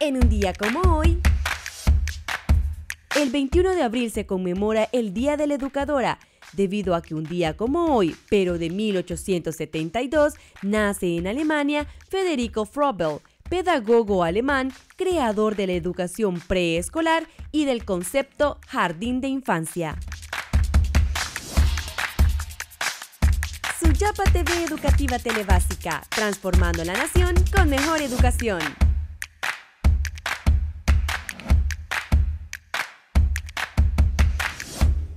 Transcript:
en un día como hoy. El 21 de abril se conmemora el Día de la Educadora, debido a que un día como hoy, pero de 1872, nace en Alemania Federico Frobel, pedagogo alemán, creador de la educación preescolar y del concepto jardín de infancia. Suyapa TV Educativa Telebásica, transformando la nación con mejor educación.